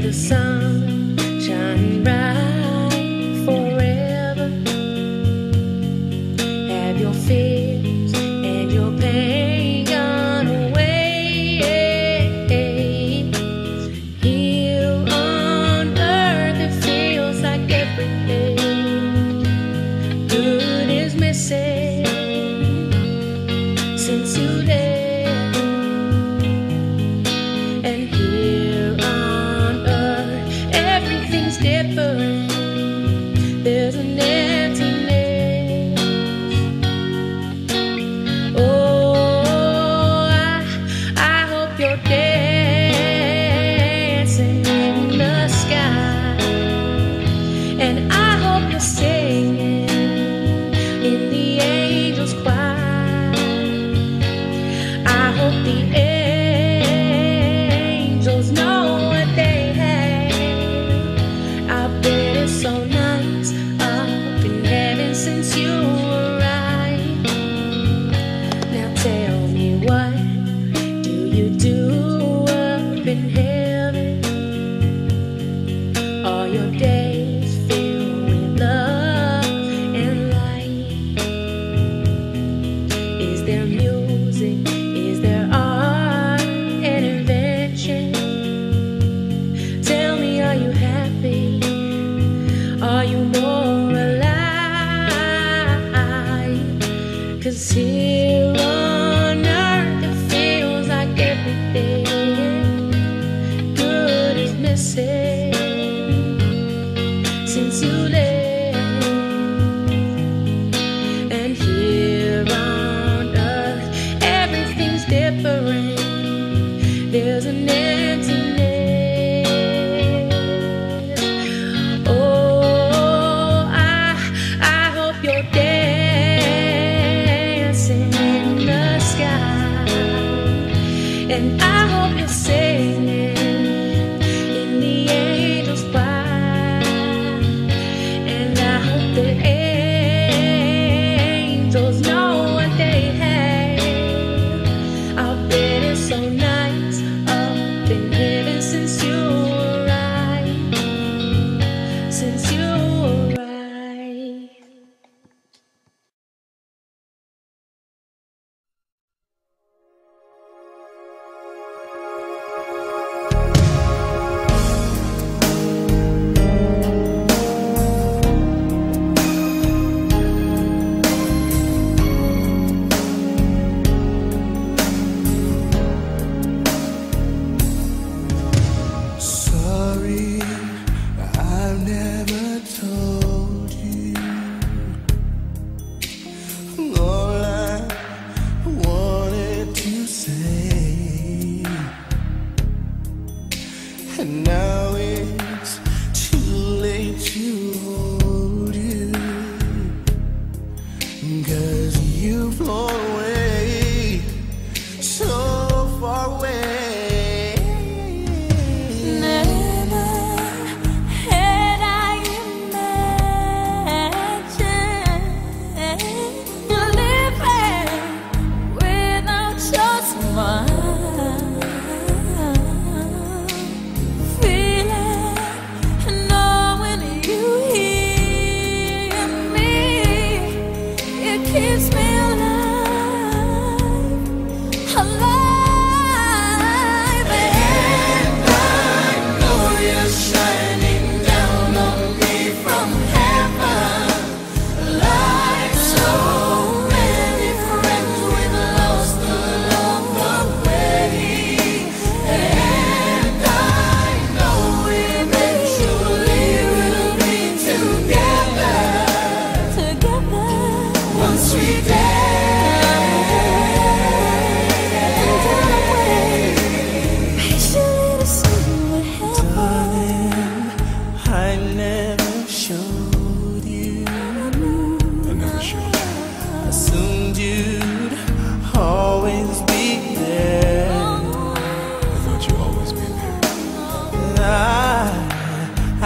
The sun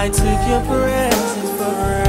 I took your presence for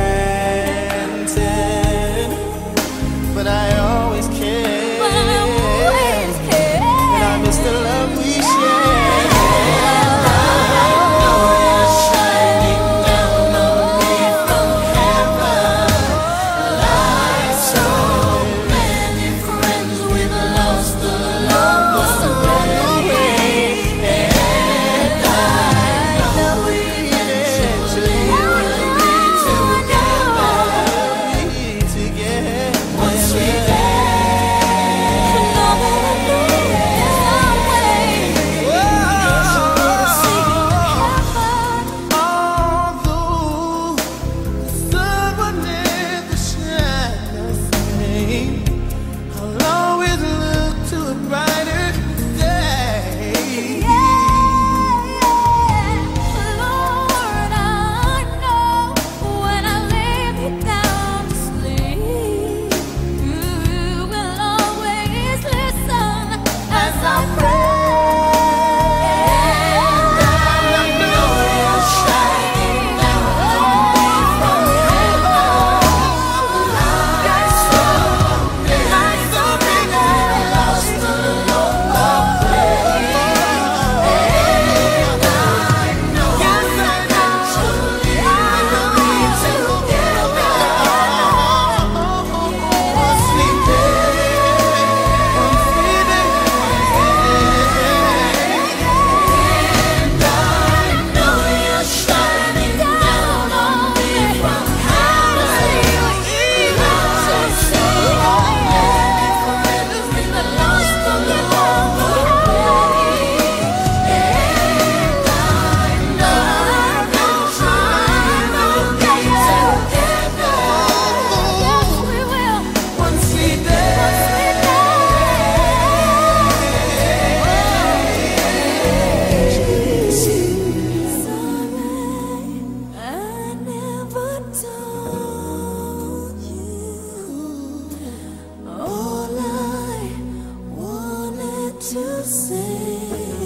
to say